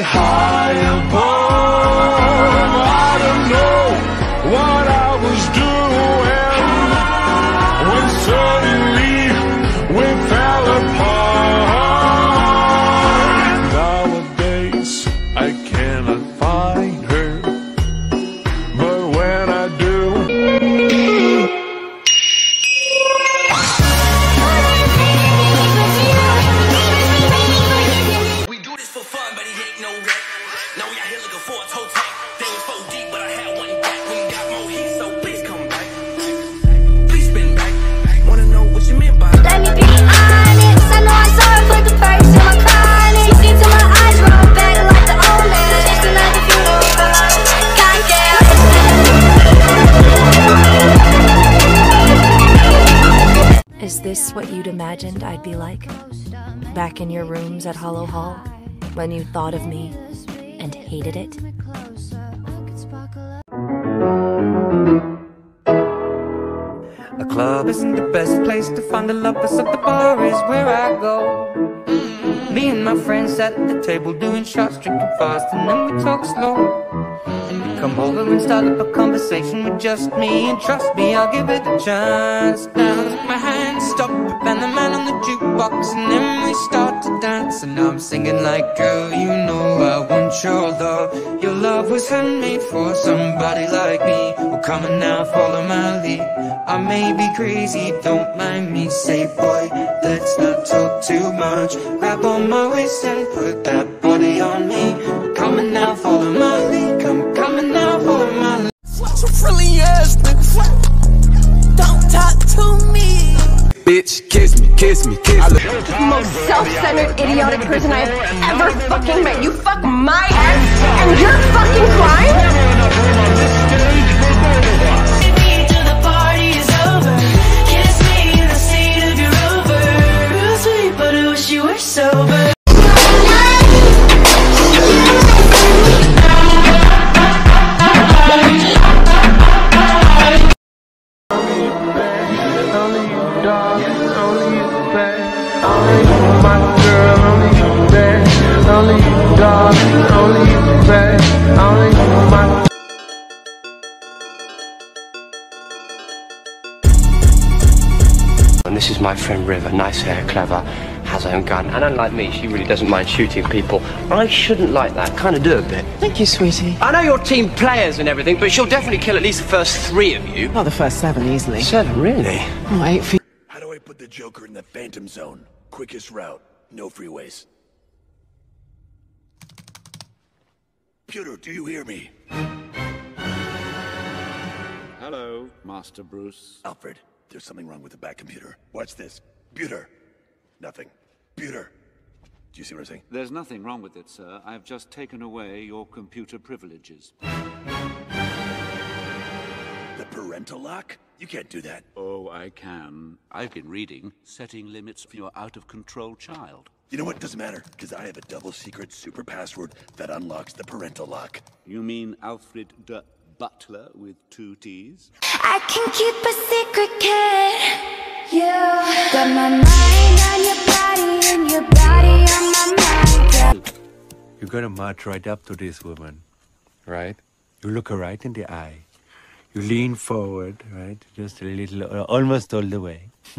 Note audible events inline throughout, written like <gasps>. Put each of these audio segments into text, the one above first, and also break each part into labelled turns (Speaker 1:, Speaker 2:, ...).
Speaker 1: high above. I don't know what I this what you'd imagined I'd be like? Back in your rooms at Hollow Hall? When you thought of me and hated it?
Speaker 2: A club isn't the best place to find the lovers, so the bar is where I go. Me and my friends at the table doing shots, drinking fast, and then we talk slow. And we come over and start up a conversation with just me, and trust me, I'll give it a chance. Now my hands jukebox, and then we start to dance. And I'm singing like, girl, you know I want your love. Your love was handmade for somebody like me. Well, come on now, follow my lead. I may be crazy, don't mind me. Say, boy, let's not talk too much. Grab on my waist and put that body on me. Come on now, follow my lead. Come, come on now, follow my lead.
Speaker 3: Some friendly ass nigga. Don't talk to me.
Speaker 4: Bitch, kiss me, kiss me, kiss me.
Speaker 5: most self-centered, idiotic person I have ever fucking met. You fuck my ass, and you're fucking crying?
Speaker 6: And this is my friend River, nice hair, clever, has her own gun, and unlike me, she really doesn't mind shooting people. I shouldn't like that, kind of do a bit.
Speaker 7: Thank you, sweetie.
Speaker 6: I know you're team players and everything, but she'll definitely kill at least the first three of you.
Speaker 7: Not the first seven, easily.
Speaker 6: Seven, really?
Speaker 7: Oh, eight feet.
Speaker 8: How do I put the Joker in the Phantom Zone? Quickest route, no freeways. Pewter, do you hear me?
Speaker 9: Hello, Master Bruce.
Speaker 8: Alfred, there's something wrong with the back computer. Watch this. Pewter. Nothing. Pewter. Do you see what I'm saying?
Speaker 9: There's nothing wrong with it, sir. I've just taken away your computer privileges.
Speaker 8: The parental lock? You can't do that.
Speaker 9: Oh, I can. I've been reading Setting Limits for Your Out of Control Child.
Speaker 8: You know what? Doesn't matter, because I have a double secret super password that unlocks the parental lock.
Speaker 9: You mean Alfred de Butler with two T's?
Speaker 10: I can keep a secret, kid. You got my mind on your body and your body on my mind.
Speaker 11: You gotta march right up to this woman, right? You look her right in the eye. You lean forward, right? Just a little, uh, almost all the way. <laughs>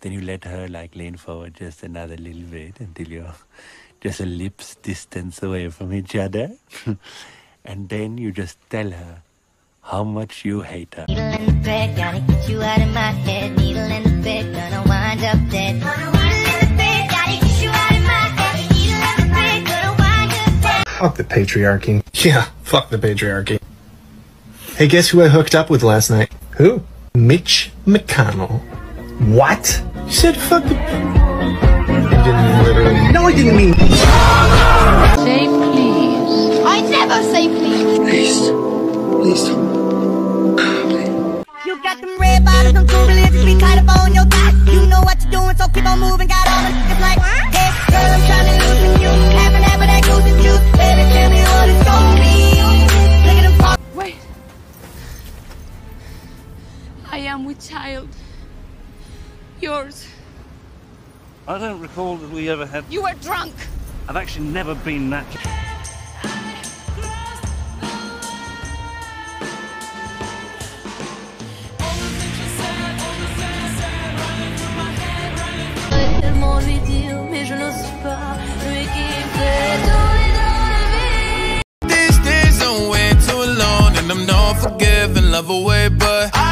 Speaker 11: then you let her like lean forward just another little bit until you're just a lips distance away from each other. <laughs> and then you just tell her how much you hate her.
Speaker 10: Needle in the bed, gotta get you out of my head. Needle in the bed, gonna wind up dead. Needle in the bed, gotta get you out of my head. Needle in the bed, gonna wind up dead.
Speaker 12: Fuck the patriarchy. Yeah, fuck the patriarchy. Hey, guess who I hooked up with last night? Who? Mitch McConnell. What? You said fuck the. You didn't literally. No, I didn't mean.
Speaker 5: Say please. I never say please.
Speaker 12: Please. Please
Speaker 10: You got them red bottoms, them cool religious, be tied up on your thigh. You know what you're doing, so keep on moving. Got all the niggas like, hey, girl, I'm trying to loosen you. Having that with that goose and juice. Baby, tell me what it's gonna be. Look at them pop.
Speaker 5: Wait. I am with child. Yours.
Speaker 13: I don't recall that we ever had.
Speaker 5: You were drunk.
Speaker 13: I've actually never been that.
Speaker 10: Lui.
Speaker 3: These days I'm way too alone and I'm not forgiving, love away, but I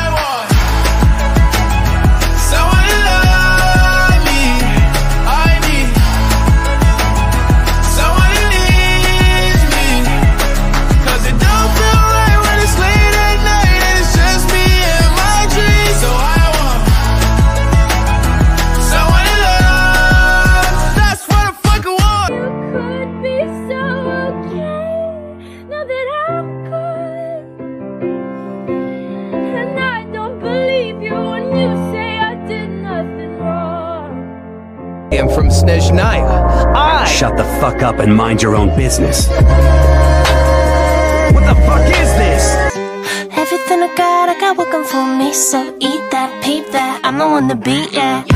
Speaker 14: up and mind your own business.
Speaker 15: What the fuck is this?
Speaker 16: Everything I got, I got working for me. So eat that, peep that. I'm the one to beat, yeah.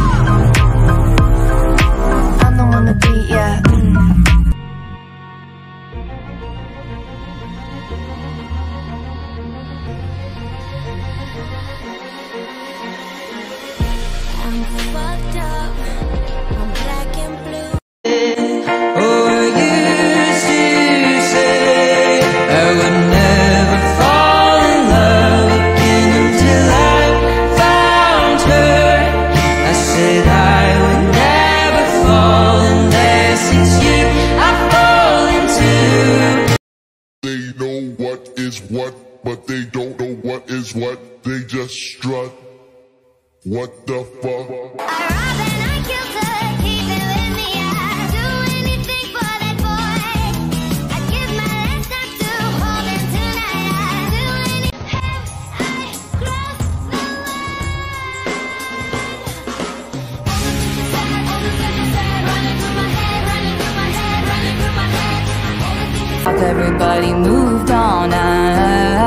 Speaker 17: What the fuck?
Speaker 2: Everybody moved on. I,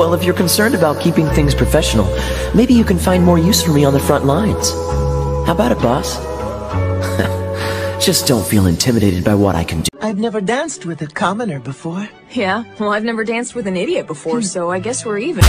Speaker 18: Well, if you're concerned about keeping things professional, maybe you can find more use for me on the front lines. How about it, boss? <laughs> Just don't feel intimidated by what I can do.
Speaker 7: I've never danced with a commoner before.
Speaker 19: Yeah, well, I've never danced with an idiot before, so I guess we're even.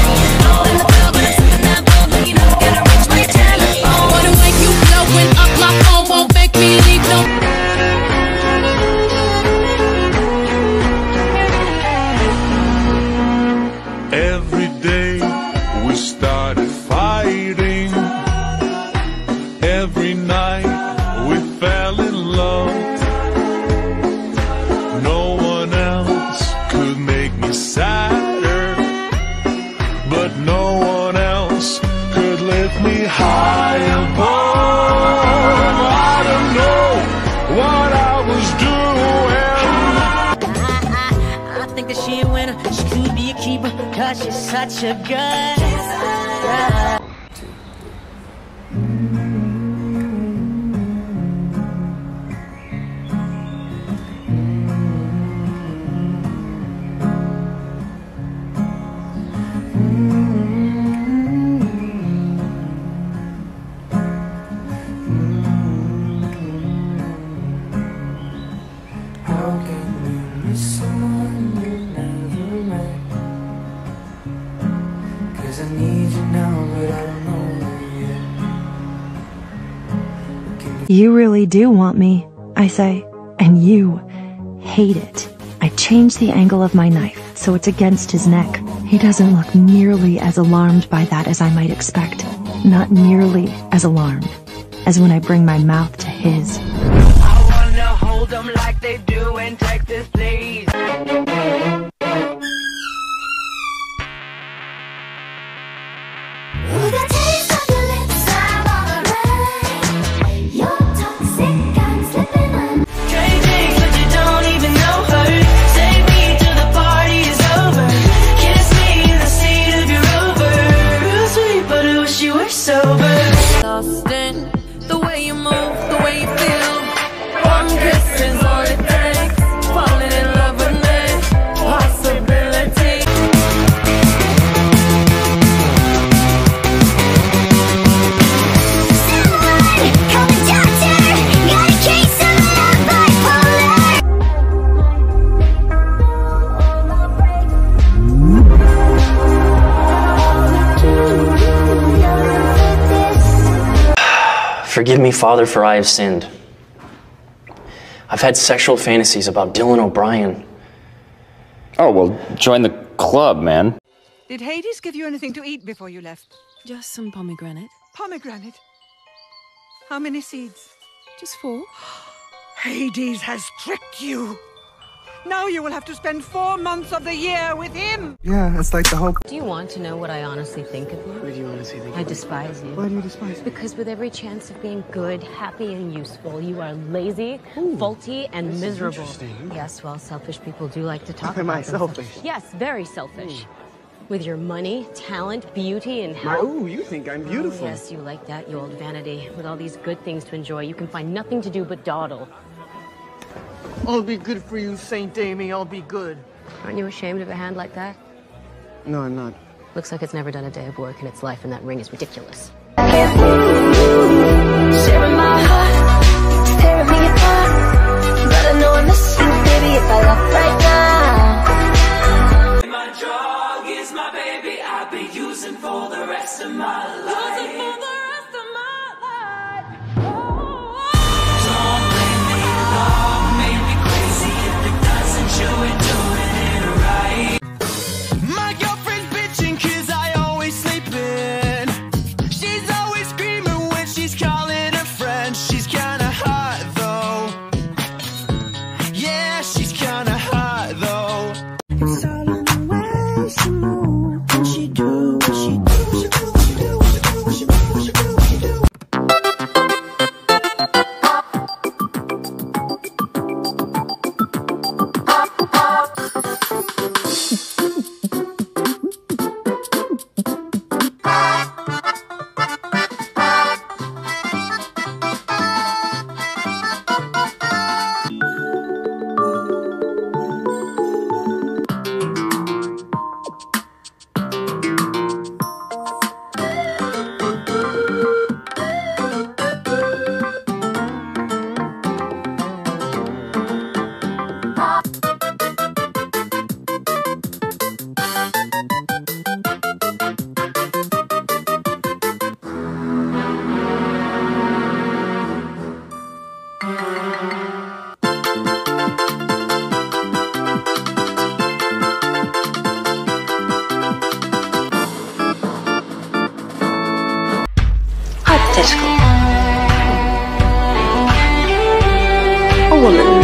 Speaker 17: Lift me high above. I don't know what I was doing.
Speaker 10: I think that she a winner. She could be a keeper, cause she's such a good.
Speaker 2: You
Speaker 20: really do want me, I say, and you hate it. I change the angle of my knife so it's against his neck. He doesn't look nearly as alarmed by that as I might expect. Not nearly as alarmed as when I bring my mouth to his.
Speaker 2: I wanna hold them like they do.
Speaker 10: Me,
Speaker 21: Father, for I have sinned. I've had sexual fantasies about Dylan O'Brien.
Speaker 22: Oh, well, join the club, man.
Speaker 23: Did Hades give you anything to eat before you left?
Speaker 19: Just some pomegranate.
Speaker 23: Pomegranate? How many seeds?
Speaker 19: Just four. <gasps>
Speaker 23: Hades has tricked you! Now you will have to spend four months of the year with him.
Speaker 24: Yeah, it's like the whole.
Speaker 25: Do you want to know what I honestly think of you?
Speaker 24: What do you honestly think?
Speaker 25: I despise you.
Speaker 24: Why do you despise me?
Speaker 25: Because with every chance of being good, happy, and useful, you are lazy, Ooh, faulty, and miserable.
Speaker 24: interesting.
Speaker 25: Yes, well, selfish people do like to talk.
Speaker 24: Am
Speaker 25: about
Speaker 24: I selfish?
Speaker 25: Yes, very selfish. Hmm.
Speaker 15: With your money, talent, beauty, and health.
Speaker 25: Oh, you think I'm beautiful.
Speaker 15: Oh, yes, you like that, you old vanity. With all these good things to enjoy, you can find nothing to do but dawdle.
Speaker 24: I'll be good for you, St. Amy. I'll be good.
Speaker 15: Aren't you ashamed of a hand like that?
Speaker 25: No, I'm not.
Speaker 15: Looks like it's never done a day of work in its life, and that ring is ridiculous.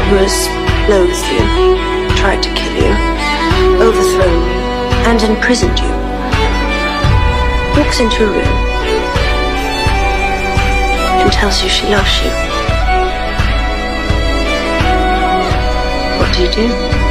Speaker 7: Cerberus loathed you, tried to kill you, overthrown you, and imprisoned you. Walks into a room and tells you she loves you. What do you do?